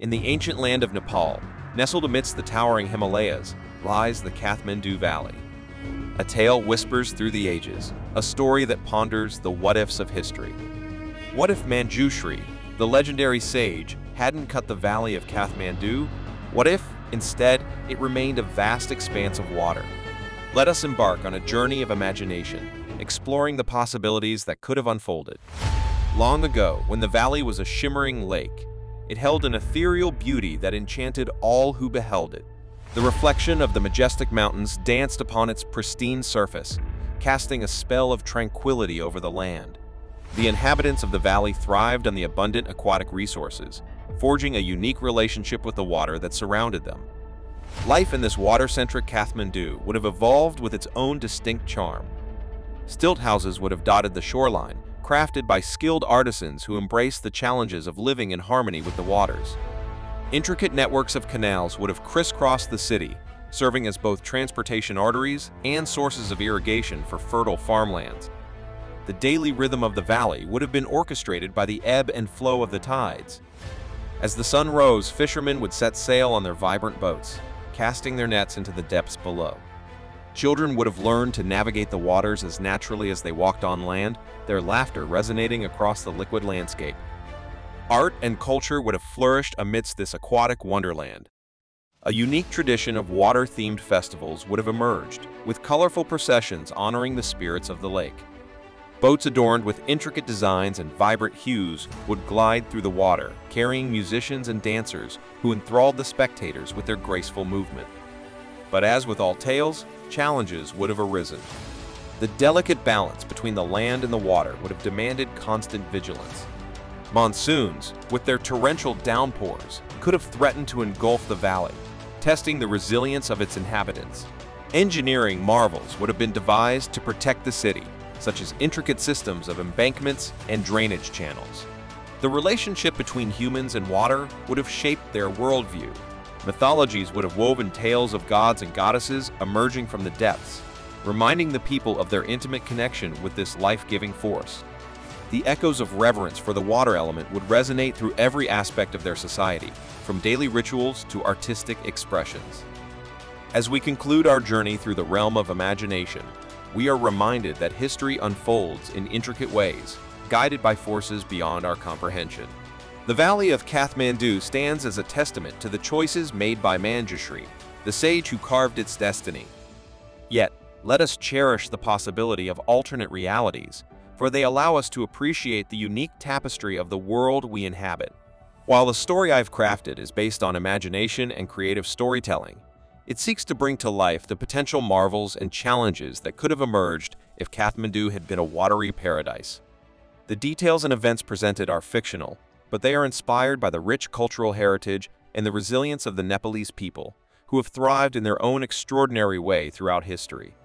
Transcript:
In the ancient land of Nepal, nestled amidst the towering Himalayas, lies the Kathmandu Valley. A tale whispers through the ages, a story that ponders the what-ifs of history. What if Manjushree, the legendary sage, hadn't cut the valley of Kathmandu? What if, instead, it remained a vast expanse of water? Let us embark on a journey of imagination, exploring the possibilities that could have unfolded. Long ago, when the valley was a shimmering lake, it held an ethereal beauty that enchanted all who beheld it. The reflection of the majestic mountains danced upon its pristine surface, casting a spell of tranquility over the land. The inhabitants of the valley thrived on the abundant aquatic resources, forging a unique relationship with the water that surrounded them. Life in this water-centric Kathmandu would have evolved with its own distinct charm. Stilt houses would have dotted the shoreline, crafted by skilled artisans who embraced the challenges of living in harmony with the waters. Intricate networks of canals would have crisscrossed the city, serving as both transportation arteries and sources of irrigation for fertile farmlands. The daily rhythm of the valley would have been orchestrated by the ebb and flow of the tides. As the sun rose, fishermen would set sail on their vibrant boats, casting their nets into the depths below. Children would have learned to navigate the waters as naturally as they walked on land, their laughter resonating across the liquid landscape. Art and culture would have flourished amidst this aquatic wonderland. A unique tradition of water-themed festivals would have emerged, with colorful processions honoring the spirits of the lake. Boats adorned with intricate designs and vibrant hues would glide through the water, carrying musicians and dancers who enthralled the spectators with their graceful movement. But as with all tales, challenges would have arisen. The delicate balance between the land and the water would have demanded constant vigilance. Monsoons, with their torrential downpours, could have threatened to engulf the valley, testing the resilience of its inhabitants. Engineering marvels would have been devised to protect the city, such as intricate systems of embankments and drainage channels. The relationship between humans and water would have shaped their worldview, Mythologies would have woven tales of gods and goddesses emerging from the depths, reminding the people of their intimate connection with this life-giving force. The echoes of reverence for the water element would resonate through every aspect of their society, from daily rituals to artistic expressions. As we conclude our journey through the realm of imagination, we are reminded that history unfolds in intricate ways, guided by forces beyond our comprehension. The Valley of Kathmandu stands as a testament to the choices made by Manjushree, the sage who carved its destiny. Yet, let us cherish the possibility of alternate realities, for they allow us to appreciate the unique tapestry of the world we inhabit. While the story I've crafted is based on imagination and creative storytelling, it seeks to bring to life the potential marvels and challenges that could have emerged if Kathmandu had been a watery paradise. The details and events presented are fictional, but they are inspired by the rich cultural heritage and the resilience of the Nepalese people, who have thrived in their own extraordinary way throughout history.